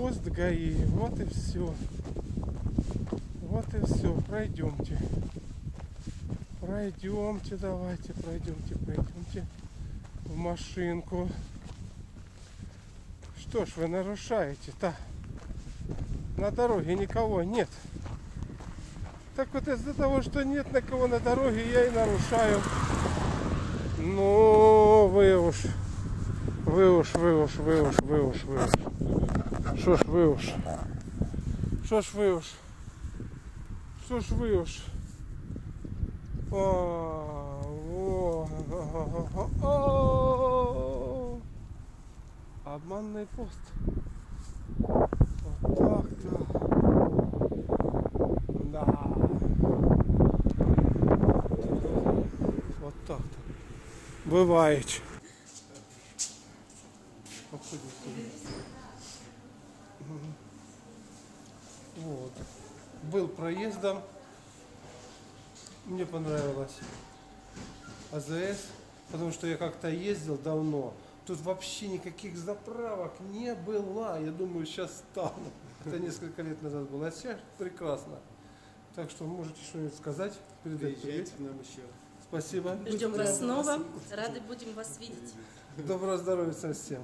пост ГАИ. Вот и все. Вот и все. Пройдемте. Пройдемте, давайте, пройдемте, пройдемте в машинку. Что ж вы нарушаете-то? На дороге никого нет. Так вот из-за того, что нет на кого на дороге, я и нарушаю. Ну, вы уж, вы уж, вы уж, вы уж, вы уж, вы уж. Что ж вы уж? Что ж вы уж? Что ж вы уж? О, о, о, о, о. Обманный пост. Вот так-то. Да. Вот так-то. Бывает. Был проездом. Мне понравилось. АЗС, потому что я как-то ездил давно. Тут вообще никаких заправок не было. Я думаю, сейчас стану. Это несколько лет назад было. А сейчас прекрасно. Так что можете что-нибудь сказать? Передать привет. Приезжайте к нам еще. Спасибо. Ждем вас снова. Рады будем вас видеть. Доброго здоровья всем.